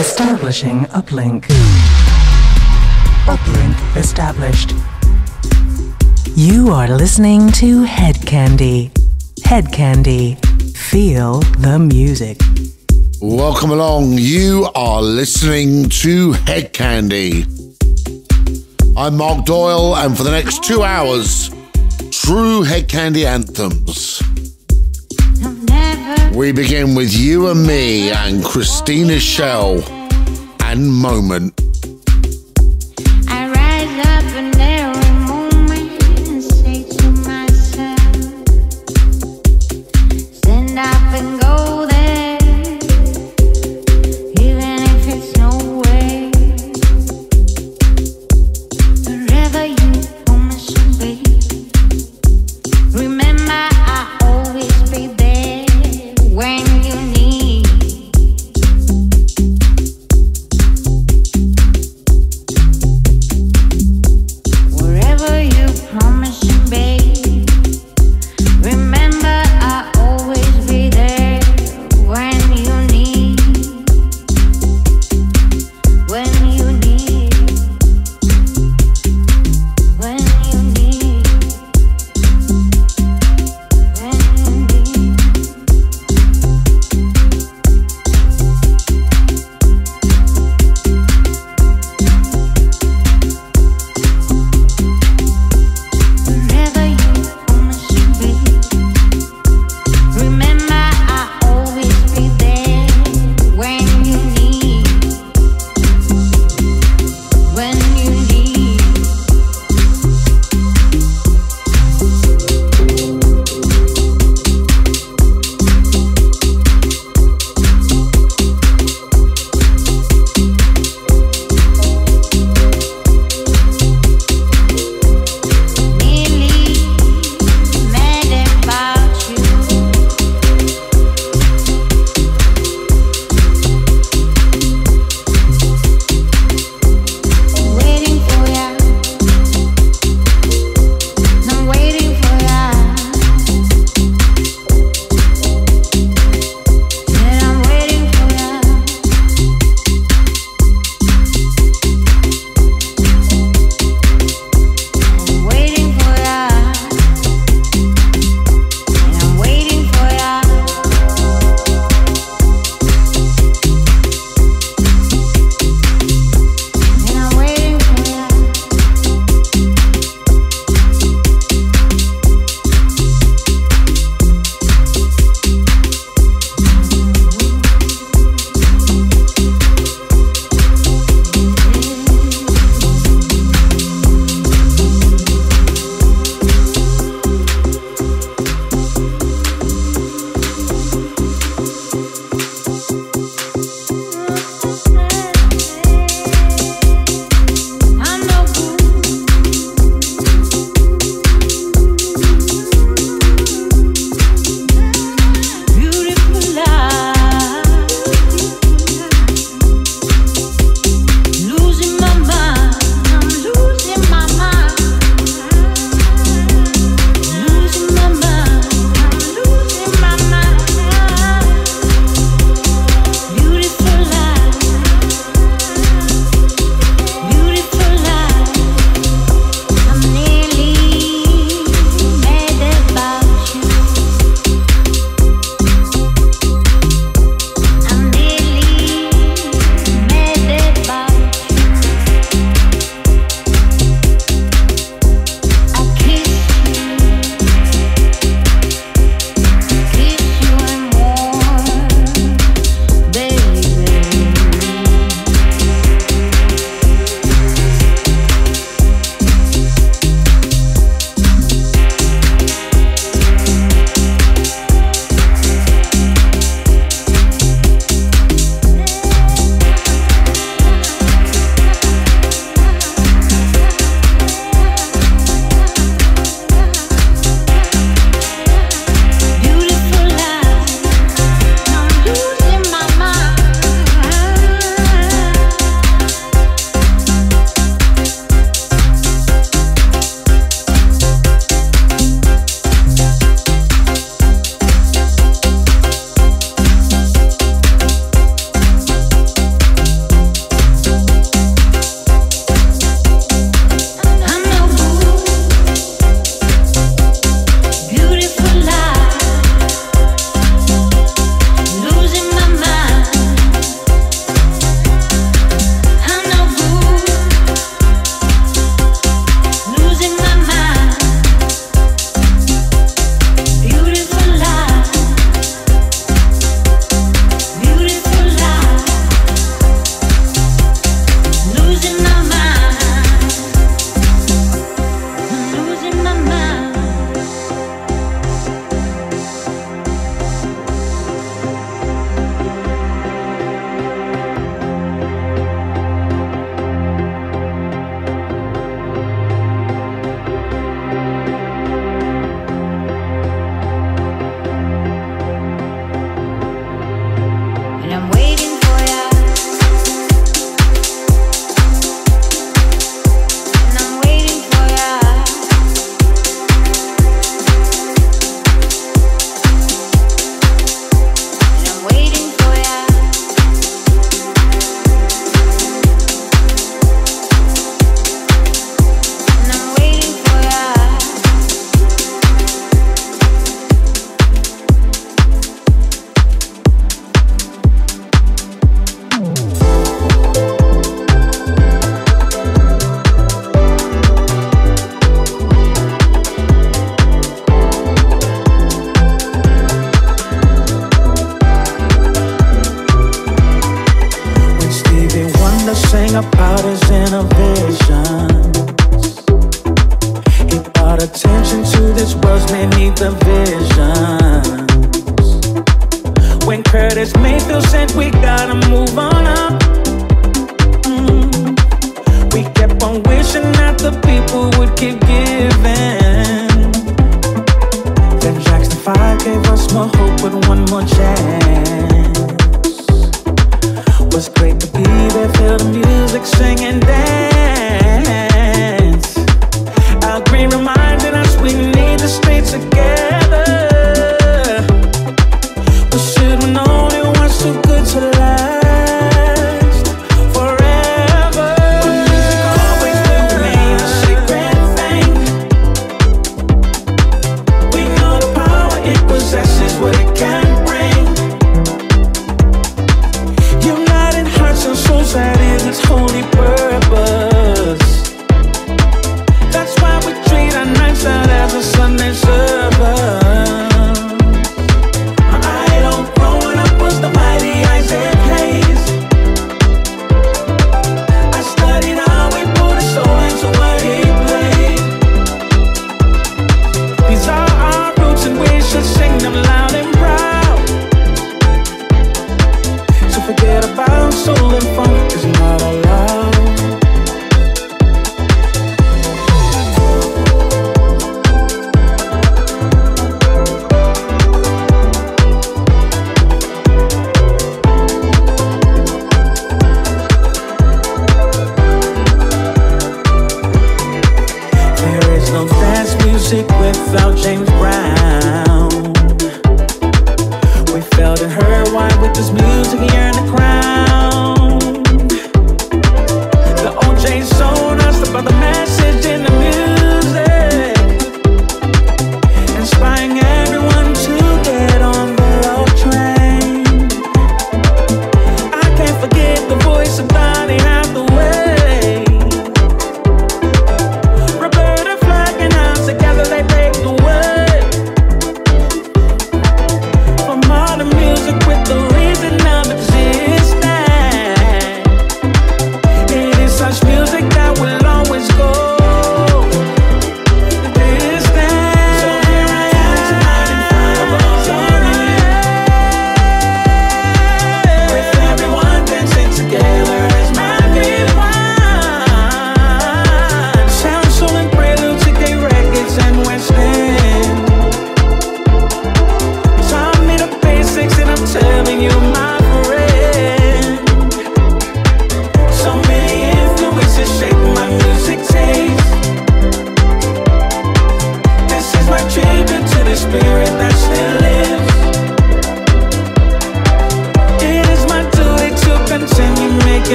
Establishing uplink. Uplink established. You are listening to Hedkandi. Head Candy. Feel the music. Welcome along. You are listening to Hedkandi. I'm Mark Doyle, and for the next two hours, true Hedkandi anthems. We begin with youANDme and Kristina Sheli and Moment.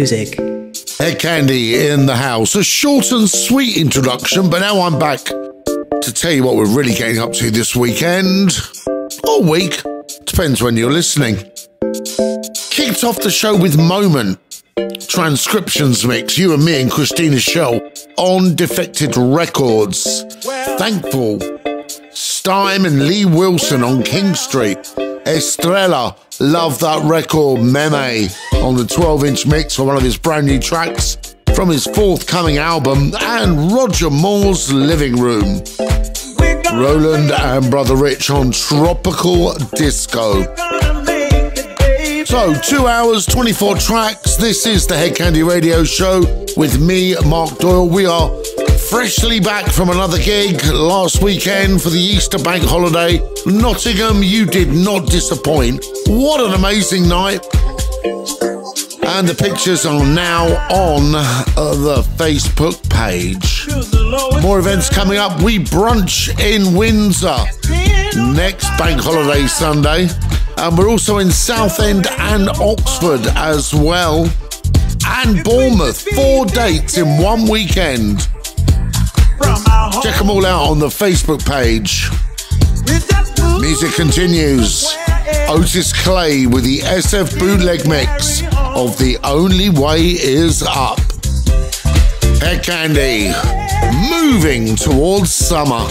Music. Hedkandi in the house. A short and sweet introduction, but now I'm back to tell you what we're really getting up to this weekend. Or week. Depends when you're listening. Kicked off the show with Moment. Transcriptions mix, youANDme and Kristina Sheli on Defected Records. Thankful. Stoim and Lee Wilson on King Street. Estrelar, love that record. Meme on the 12 inch mix for one of his brand new tracks from his forthcoming album. And Roger Moore's Living Room. Roland and Brother Rich on Tropical Disco. So, two hours, 24 tracks. This is the Hedkandi Radio Show with me, Mark Doyle. We are freshly back from another gig last weekend for the Easter bank holiday. Nottingham, you did not disappoint. What an amazing night. And the pictures are now on uh, the Facebook page. More events coming up. We brunch in Windsor next bank holiday Sunday. And we're also in Southend and Oxford as well. And Bournemouth. Four dates in one weekend. Check them all out on the Facebook page. Music continues. Otis Clay with the SF bootleg mix of The Only Way Is Up. Hedkandi, moving towards summer.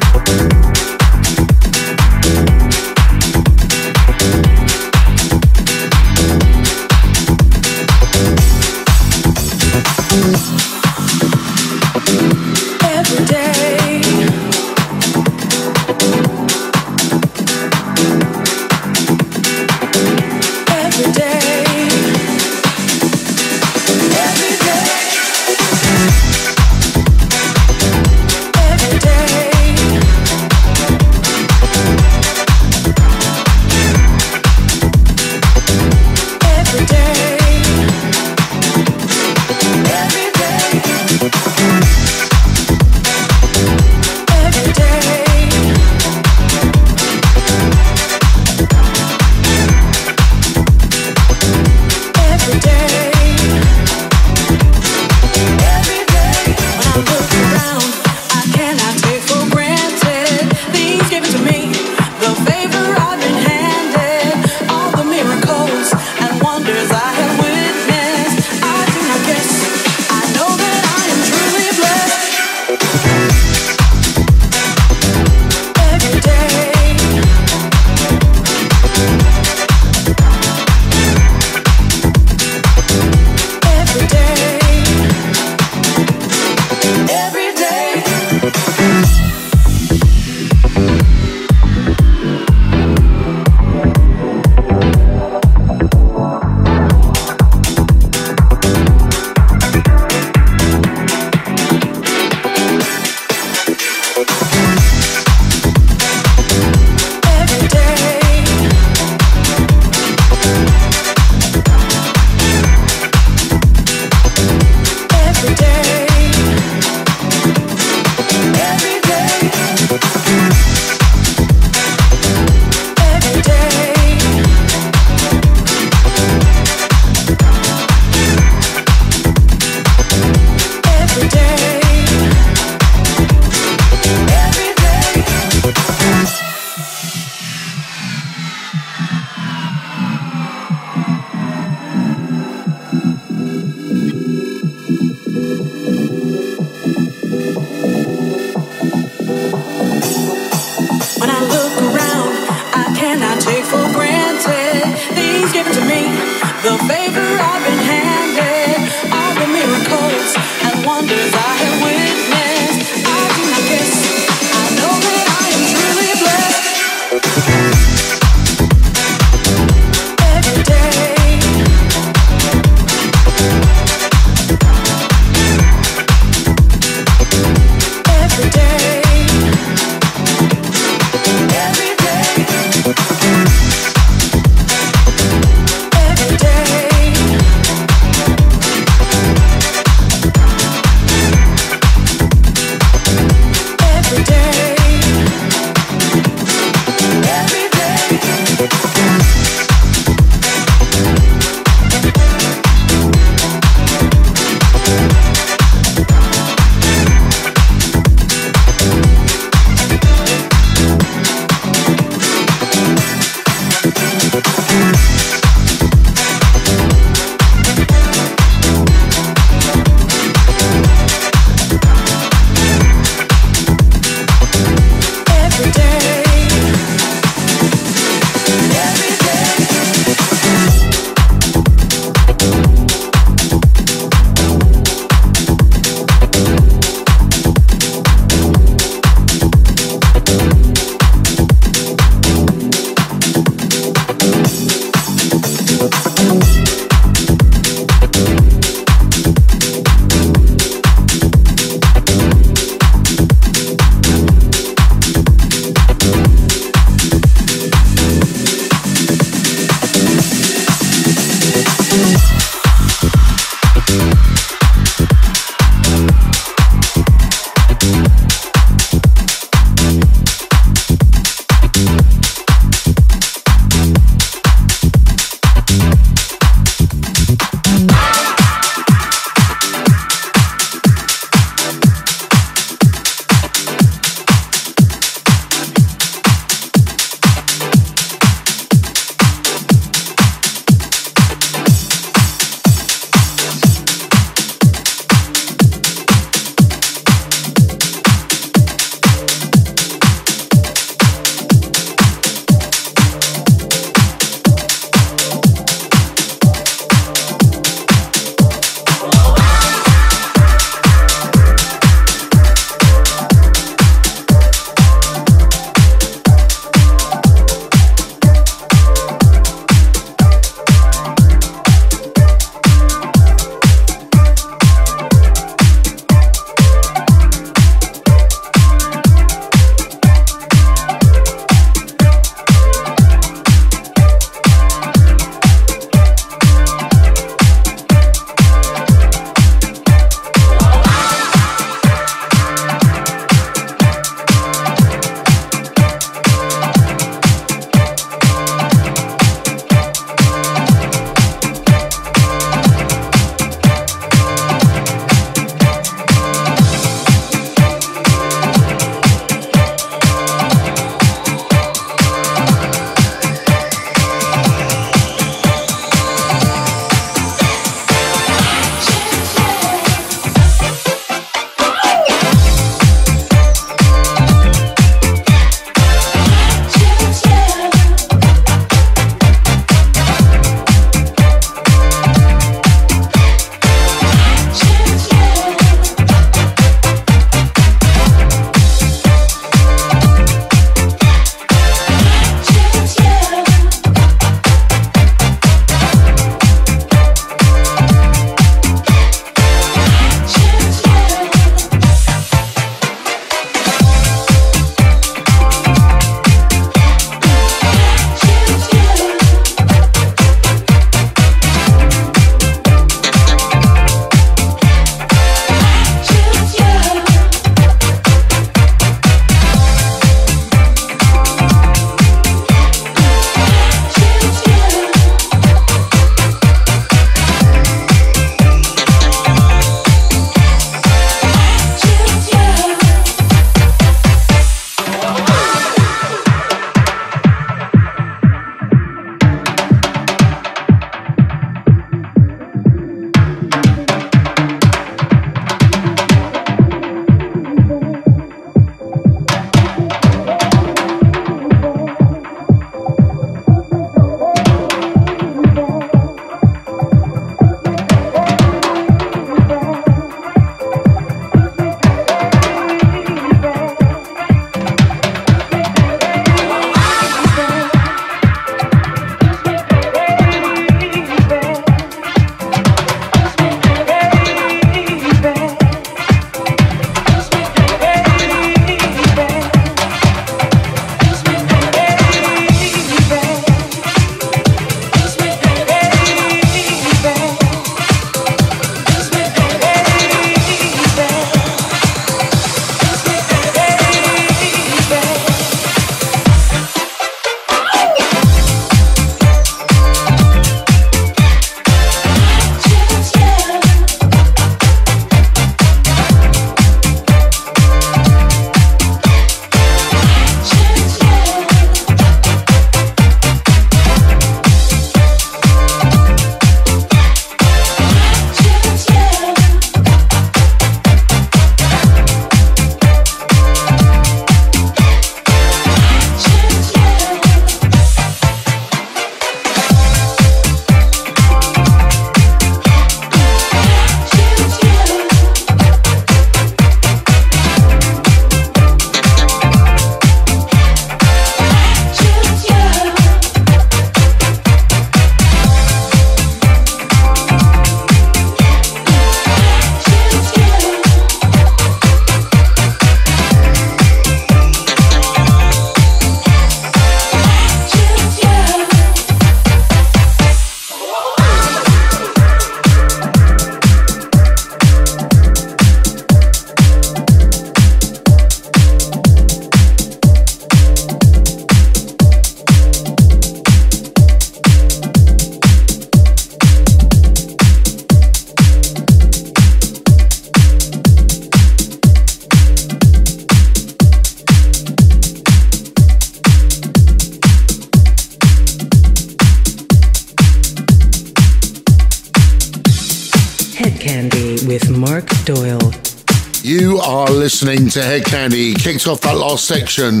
Listening to Hedkandi. Kicked off that last section,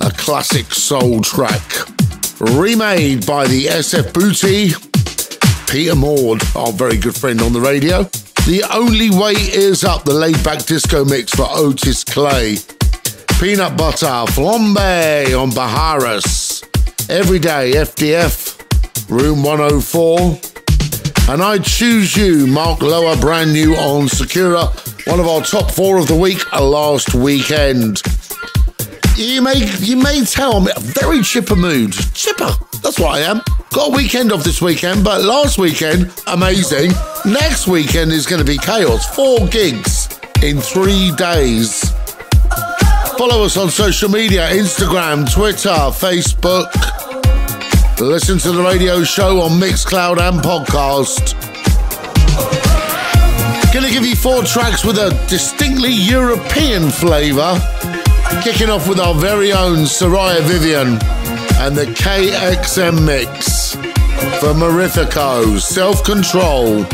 a classic soul track. Remade by the SF Booty, Peter Maud, our very good friend on the radio. The Only Way Is Up, the laid back disco mix for Otis Clay. Peanut Butter, Flambe on Baharas. Everyday FDF, Room 104. And I Choose You, Mark Lower, brand new on Sakura, one of our top four of the week uh, last weekend. You may you may tell I'm a very chipper mood. Chipper, that's what I am. Got a weekend off this weekend, but last weekend, amazing. Next weekend is going to be chaos. Four gigs in three days. Follow us on social media Instagram, Twitter, Facebook. Listen to the radio show on Mixcloud and podcast. Gonna give you four tracks with a distinctly European flavour. Kicking off with our very own Soraya Vivian and the KXM mix for Mirifico, Self Control.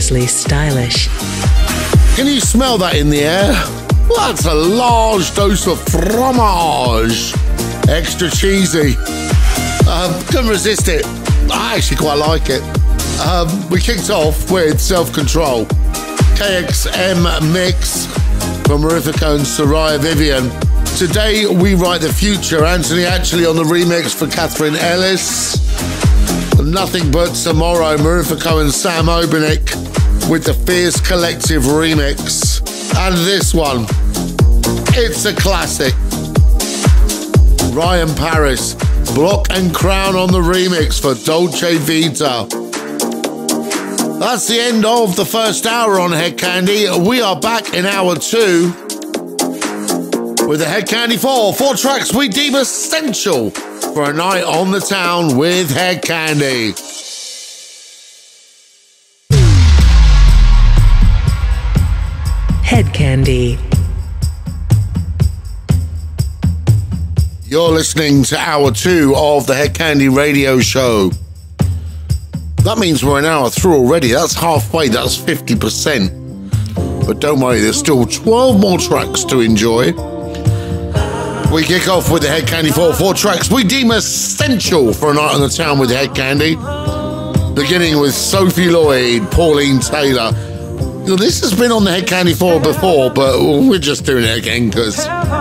Stylish. Can you smell that in the air? Well, that's a large dose of fromage. Extra cheesy. Um, couldn't resist it. I actually quite like it. Um, we kicked off with Self Control. KXM Mix from Mirifico and Soraya Vivian. Today we write the future. Anthony Atcherley on the remix for Katherine Ellis. Nothing but tomorrow. Mirifico and Sam Obernik with the Fierce Collective remix. And this one, it's a classic. Ryan Paris, Block and Crown on the remix for Dolce Vita. That's the end of the first hour on Hedkandi. We are back in hour two with the Hedkandi 4. Four tracks we deem essential for a night on the town with Hedkandi. Hedkandi. You're listening to hour two of the Hedkandi Radio Show. That means we're an hour through already. That's halfway, that's 50%. But don't worry, there's still 12 more tracks to enjoy. We kick off with the Hedkandi 4 four tracks we deem essential for a night on the town with Hedkandi. Beginning with Sophie Lloyd, Pauline Taylor. This has been on the Hedkandi 4 before, but we're just doing it again because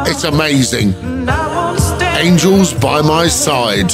it's amazing. Angels by my side.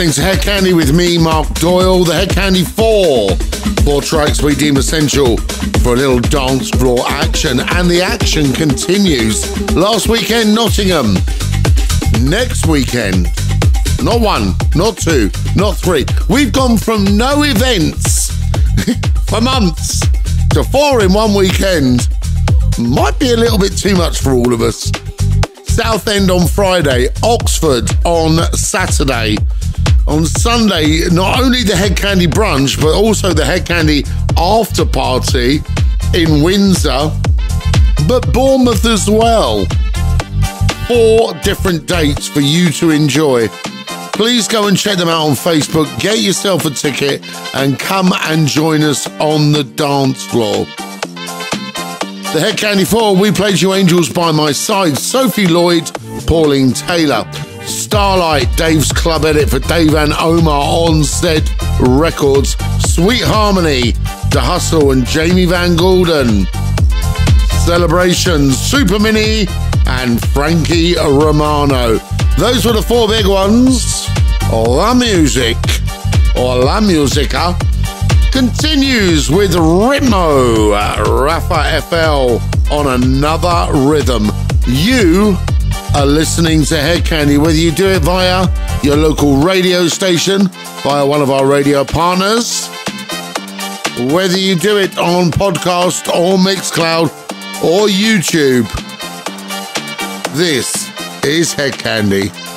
Listening to Hedkandi with me, Mark Doyle. The Hedkandi 4. Four tracks we deem essential for a little dance floor action. And the action continues. Last weekend, Nottingham. Next weekend, not one, not two, not three. We've gone from no events for months to four in one weekend. Might be a little bit too much for all of us. Southend on Friday, Oxford on Saturday. On Sunday, not only the Hedkandi brunch, but also the Hedkandi after party in Windsor, but Bournemouth as well. Four different dates for you to enjoy. Please go and check them out on Facebook. Get yourself a ticket and come and join us on the dance floor. The Hedkandi 4, we played you Angels by my side. Sophie Lloyd, Pauline Taylor. Starlight, Dave's club edit for Dave and Omar on said records. Sweet Harmony, Da Hussla and Jamie Van Goulden. Celebrations, Supermini and Frankie Romano. Those were the four big ones. La Music, or La Musica, continues with Ritmo, Raffa FL on another rhythm. You are listening to Hedkandi, whether you do it via your local radio station, via one of our radio partners, whether you do it on podcast or Mixcloud or YouTube. This is Hedkandi.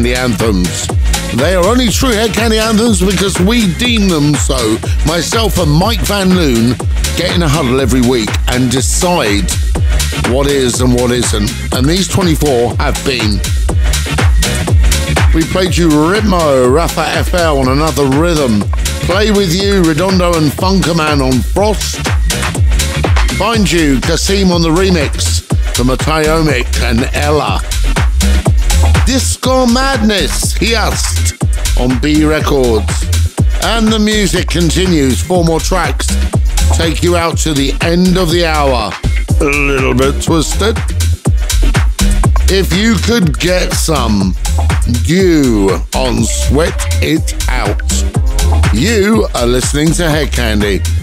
Candy anthems. They are only true Hedkandi anthems because we deem them so. Myself and Mike Van Loon get in a huddle every week and decide what is and what isn't. And these 24 have been. We played you Ritmo, Raffa FL on another rhythm. Play with you, Redondo and Funkerman on Frost. Find you, Cassimm on the remix, the Matayomic and Ella. Disco Madness, Hiast on B Records. And the music continues. Four more tracks take you out to the end of the hour. A little bit twisted. If you could get some, you on Sweat It Out. You are listening to Hedkandi.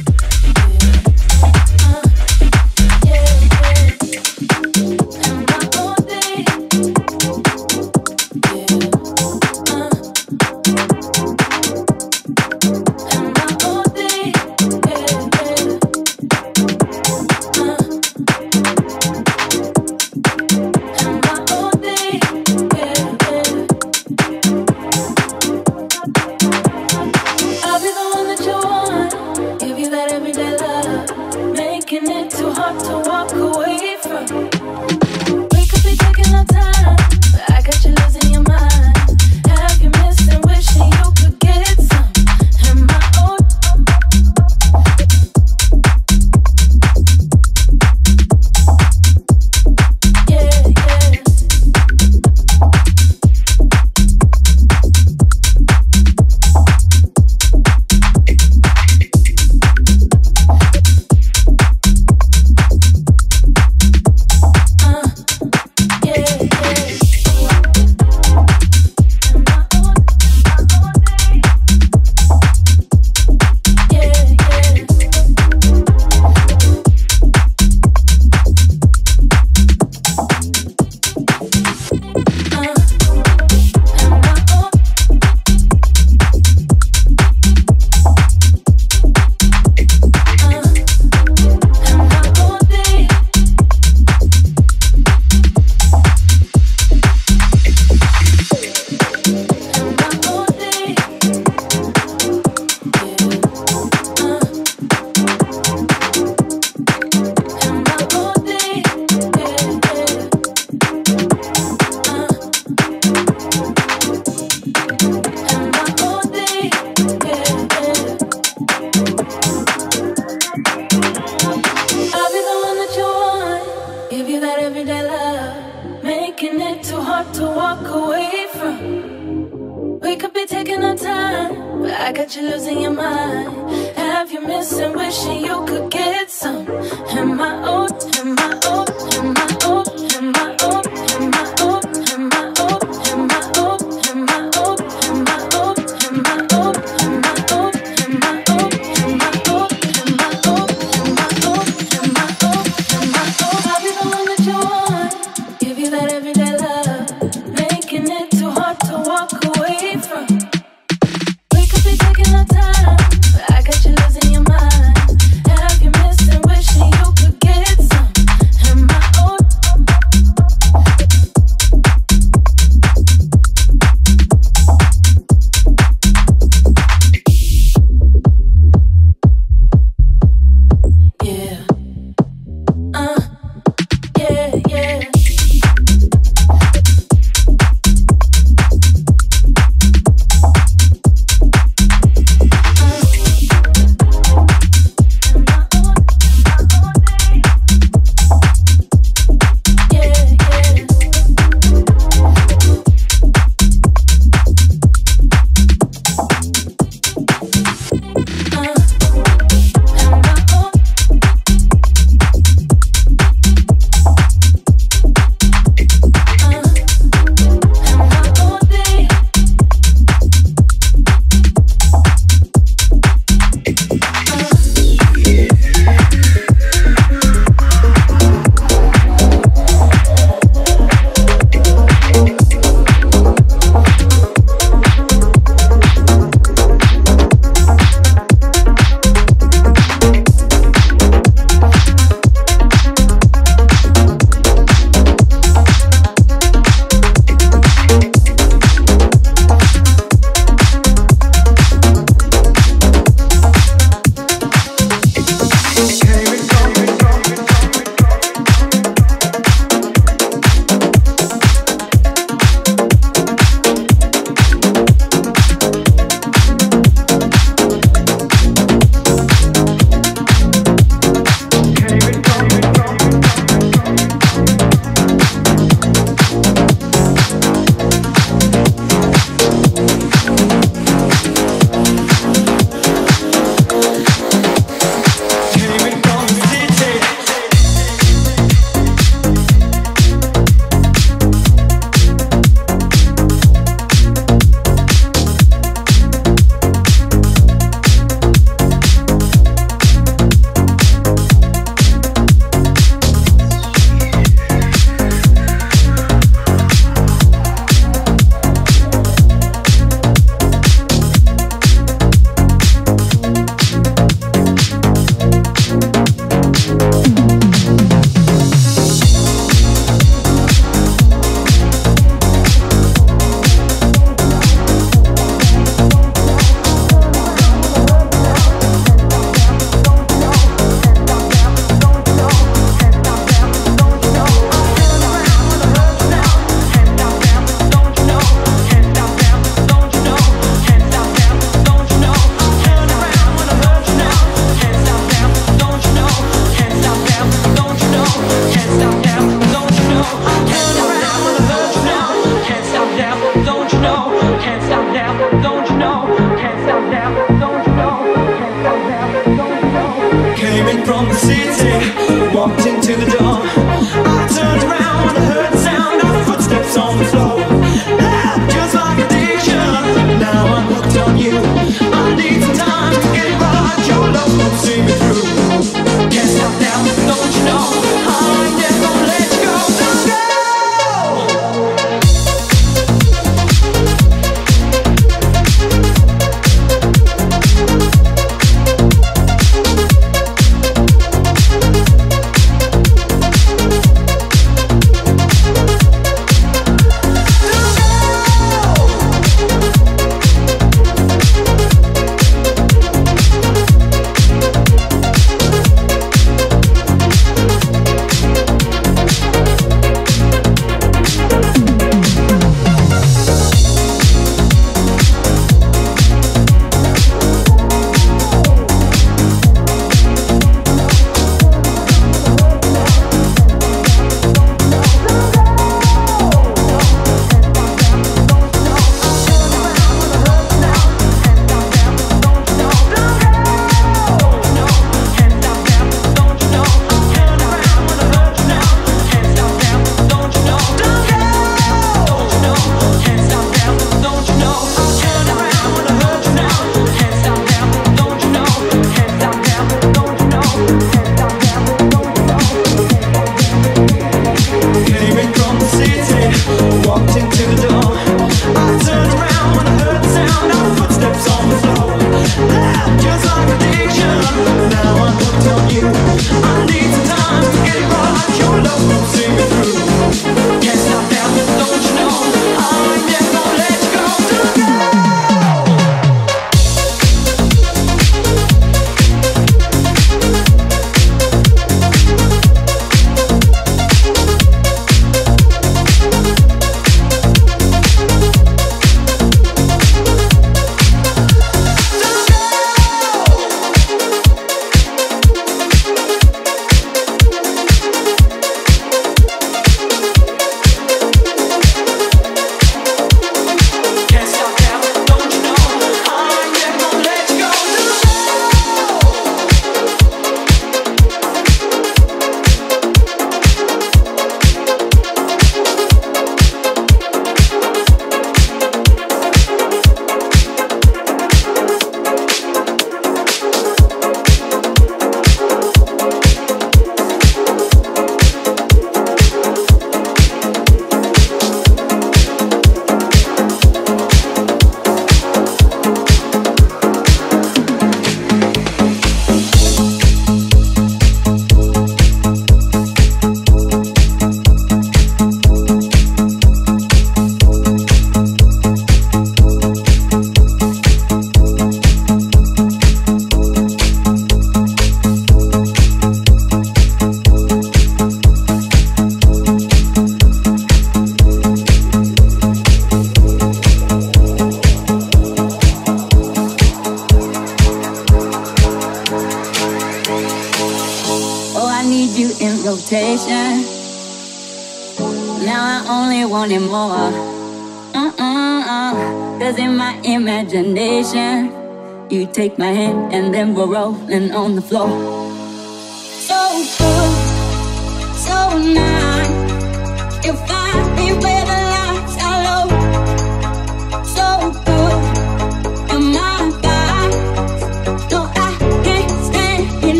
my hand and then we're rolling on the floor.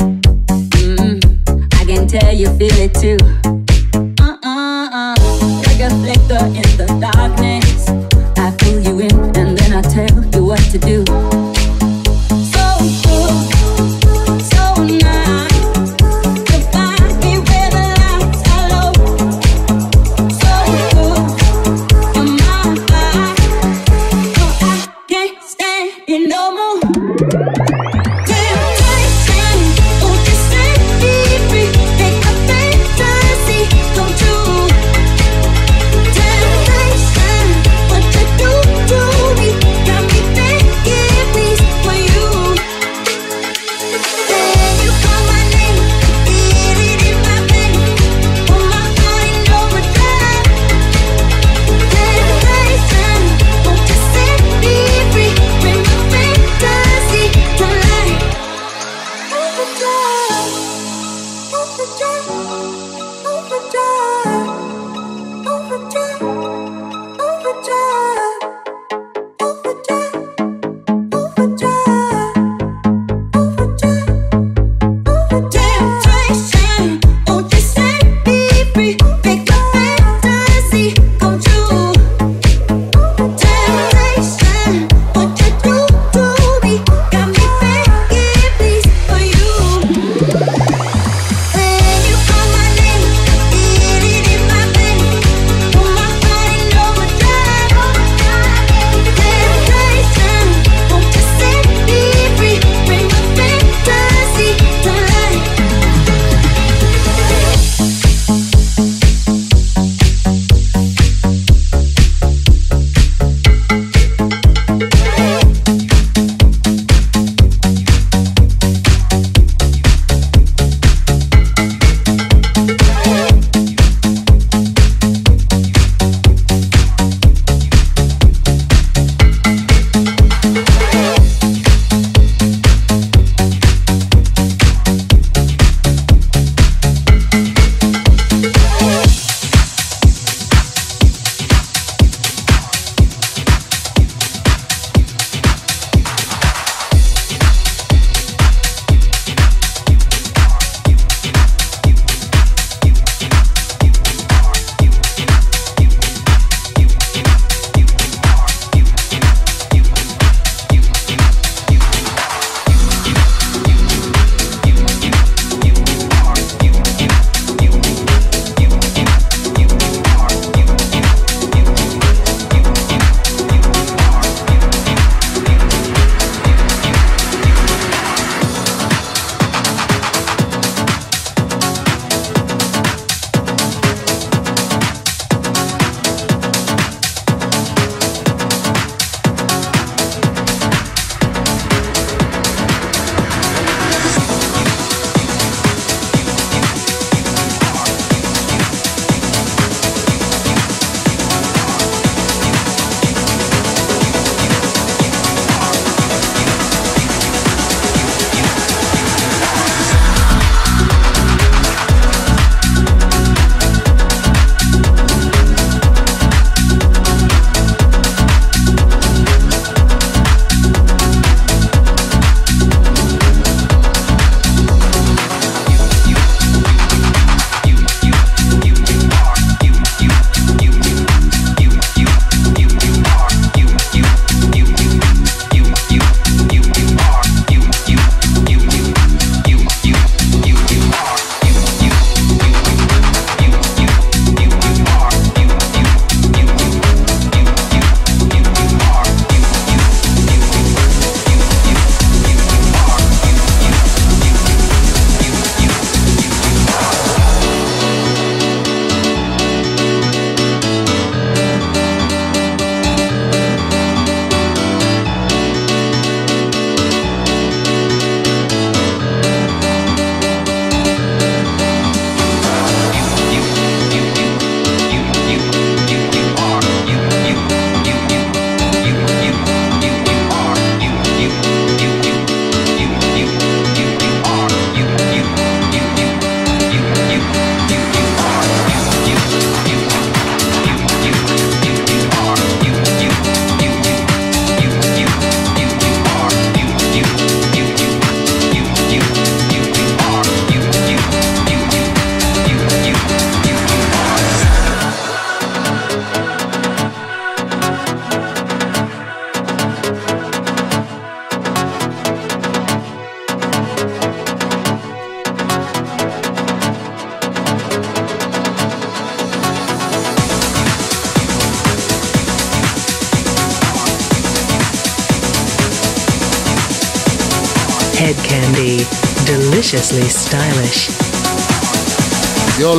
Mm -hmm. I can tell you feel it too.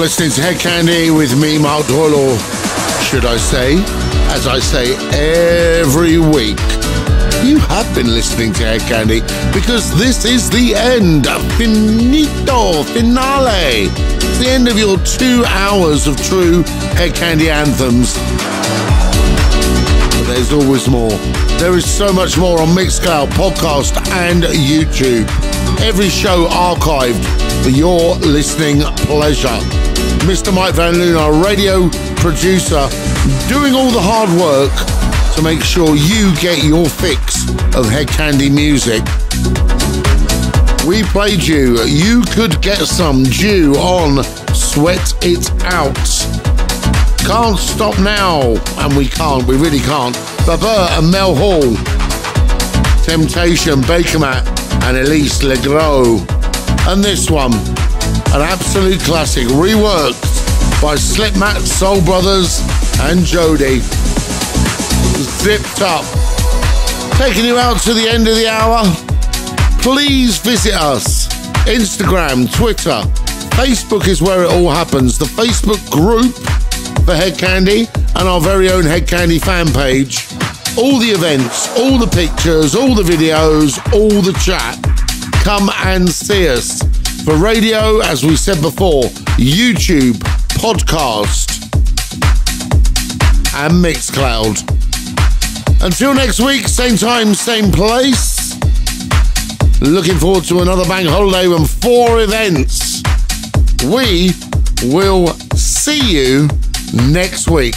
Listening to Hedkandi with me, Mark or should I say, as I say every week, you have been listening to Hedkandi because this is the end. Finito, finale. It's the end of your two hours of true Hedkandi anthems. But there's always more. There is so much more on Mixcloud, podcast, and YouTube. Every show archived for your listening pleasure. Mr. Mike Van Loon, our radio producer, doing all the hard work to make sure you get your fix of Hedkandi music. We played you. You could get some Dew on Sweat It Out. Can't stop now, and we can't, we really can't. Baba and Mell Hall, Temptation, Bakermat, and Elise Legrow. And this one, an absolute classic, reworked by Slipmatt, Sol Brothers, and Jody. Zipped up. Taking you out to the end of the hour. Please visit us. Instagram, Twitter, Facebook is where it all happens. The Facebook group for Hedkandi and our very own Hedkandi fan page. All the events, all the pictures, all the videos, all the chat. Come and see us. For radio, as we said before, YouTube, podcast, and Mixcloud. Until next week, same time, same place. Looking forward to another bank holiday and four events. We will see you next week.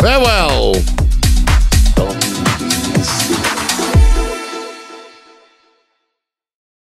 Farewell.